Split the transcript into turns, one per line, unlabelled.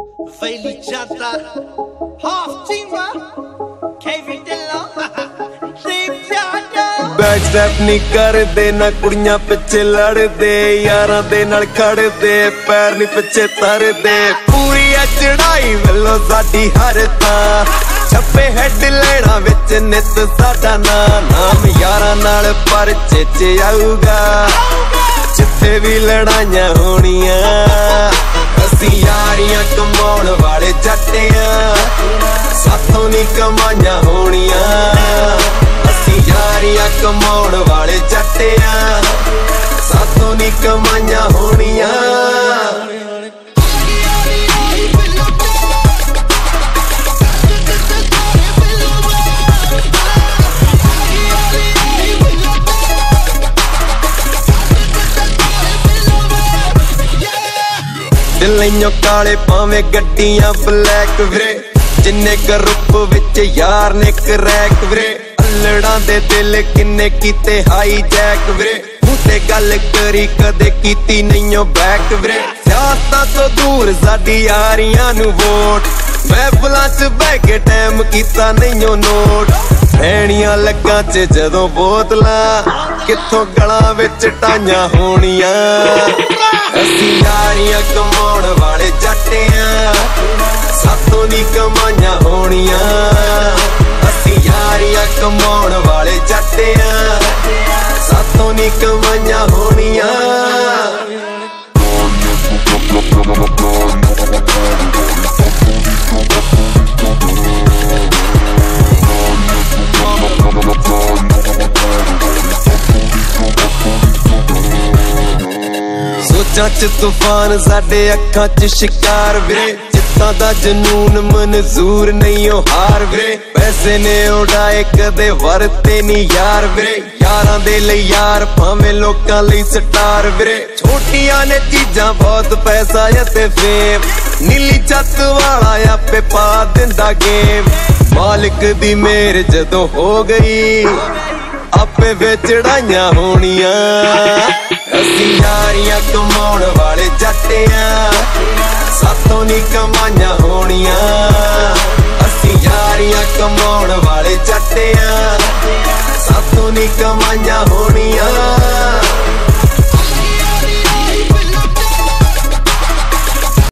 Vaili Janta, Half Timba, KV Dilla, Deep Janta.
Back step ਨਹੀਂ ਕਰਦੇ ਨਾ ਕੁੜੀਆਂ ਪਿੱਛੇ ਲੜਦੇ ਯਾਰਾਂ ਦੇ ਨਾਲ ਖੜਦੇ ਪੈਰ ਨਹੀਂ ਪਿੱਛੇ ਤਰਦੇ। ਪੂਰੀ ਆ ਚੜਾਈ ਵੱਲੋਂ ਸਾਡੀ ਹਰ ਤਾਂ ਛੱਪੇ ਹੈਡ ਲੈਣਾ ਵਿੱਚ ਨਿਤ ਸਾਡਾ ਨਾਂ। ਨਾਮ ਯਾਰਾਂ ਨਾਲ ਪਰਚੇ ਚ ਆਊਗਾ। ਜਿੱਥੇ ਵੀ ਲੜਾਈਆਂ ਹੋਣੀਆਂ। ਅਸੀਂ ਯਾਰੀਆਂ ਕਮਾਉਣ ਵਾਲੇ ਜੱਟਿਆਂ ਸਾਥੋਂ ਨਹੀਂ ਕਮਾਈਆਂ ਹੋਣੀਆਂ। ਅਸੀਂ ਯਾਰੀਆਂ ਕਮਾਉਣ ਵਾਲੇ ਜੱਟਿਆਂ ਸਾਥੋਂ ਨਹੀਂ ਕਮਾਈਆਂ ਹੋਣੀਆਂ। ਦਿੱਲੀਆਂ ਕਾਲੇ ਪਾਵੇਂ ਗੱਡੀਆਂ ਬਲੈਕ ਵੀਰੇ। ਜਿੰਨੇ ਗਰੁੱਪ ਵਿੱਚ ਯਾਰ ਨੇ ਕਰੈਕ ਵੀਰੇ। ਅਲੜਾਂ ਦੇ ਦਿਲ ਕਿੰਨੇ ਕੀਤੇ ਹਾਈ ਜੈਕ ਵੀਰੇ। ਮੂੰਹ ਤੇ ਗੱਲ ਕਰੀ ਕਦੇ ਕੀਤੀ ਨਹੀਂ ਓ ਬੈਕ ਵੀਰੇ। ਸਿਆਸਤਾਂ ਤੋਂ ਦੂਰ ਸਾਡੀ ਯਾਰੀਆਂ ਨੂੰ ਵੋਟ। ਮਹਿਫਲਾਂ 'ਚ ਬਹਿ ਕੇ ਟਾਈਮ ਕੀਤਾ ਨਹੀਂਓ ਨੋਟ ਐਣੀਆਂ ਲੱਗਾ 'ਚ ਜਦੋਂ ਬੋਤਲਾਂ, ਕਿੱਥੋਂ ਗਲਾਂ ਵਿੱਚ ਟਾਈਆਂ ਹੋਣੀਆਂ। ਅਸੀਂ ਯਾਰੀਆਂ ਕਮਾਉਣ ਵਾਲੇ ਜੱਟਿਆਂ ਸਾਥੋਂ ਨਹੀਂ ਕਮਾਈਆਂ ਹੋਣੀਆਂ। ਅਸੀਂ ਯਾਰੀਆਂ ਕਮਾਉਣ ਵਾਲੇ ਜੱਟਿਆਂ ਸਾਥੋਂ ਨਹੀਂ ਕਮਾਈਆਂ ਸੋਚਾਂ ਚ ਤੂਫਾਨ, ਸਾਡੇ ਅੱਖਾਂ ਚ ਸ਼ਿਕਾਰ ਵੀਰੇ। ਜਿੱਤਾਂ ਦਾ ਜਨੂਨ ਮਨਜ਼ੂਰ ਨਹੀਂ ਉਹ ਹਾਰ ਵੀਰੇ। ਪੈਸੇ ਨੇ ਉਡਾਏ, ਕਦੇ ਵਰਤੇ ਨਹੀਂ ਯਾਰ ਵੀਰੇ। ਯਾਰਾਂ ਦੇ ਲਈ ਯਾਰ, ਭਾਵੇਂ ਲੋਕਾਂ ਲਈ ਸਟਾਰ ਵੀਰੇ। ਛੋਟੀਆਂ ਨੇ ਚੀਜ਼ਾਂ, ਬਹੁਤ ਪੈਸਾ ਅਤੇ ਫੇਮ ਨੀਲੀ ਛੱਤ ਵਾਲਾ ਆਪੇ ਪਾ ਦਿੰਦਾ ਗੇਮ ਮਾਲਕ ਦੀ ਮਿਹਰ ਜਦੋਂ ਹੋ ਗਈ, ਆਪੇ ਵਿਚੜਾਈਆਂ ਹੋਣੀਆਂ। ਅਸੀਂ ਯਾਰੀਆਂ ਕਮਾਉਣ ਵਾਲੇ ਜੱਟਿਆਂ ਸਾਥੋਂ ਨਹੀਂ ਕਮਾਈਆਂ ਹੋਣੀਆਂ। ਅਸੀਂ ਯਾਰੀਆਂ ਕਮਾਉਣ ਵਾਲੇ ਜੱਟਿਆਂ। ਸਾਥੋਂ ਨਹੀਂ ਕਮਾਈਆਂ ਹੋਣੀਆਂ।